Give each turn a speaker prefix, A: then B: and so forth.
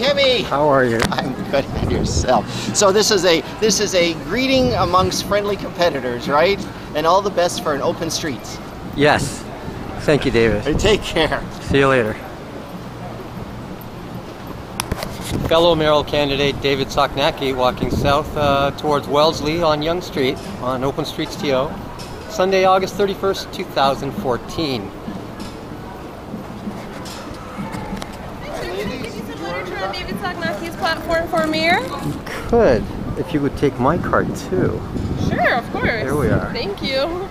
A: Sammy.
B: How are you?
A: I'm good at yourself. So this is a this is a greeting amongst friendly competitors, right? And all the best for an open streets.
B: Yes. Thank you, David.
A: Hey, take care.
B: See you later. Fellow mayoral candidate David Soknacki walking south uh, towards Wellesley on Yonge Street on Open Streets TO. Sunday, August 31st, 2014.
C: David Soknacki's platform for mayor?
B: Could, if you would take my card too.
C: Sure, of course.
B: Here we are.
C: Thank you.